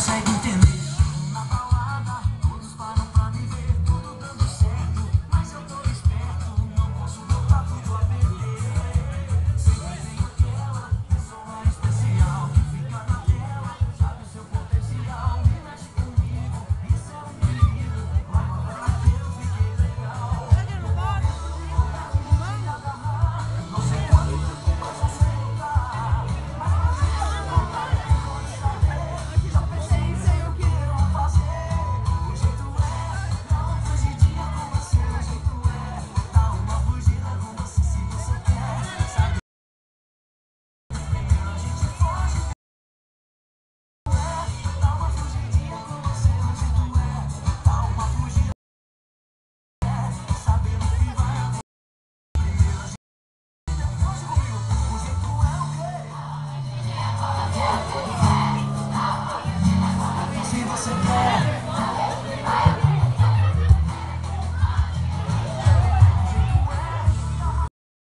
Satan.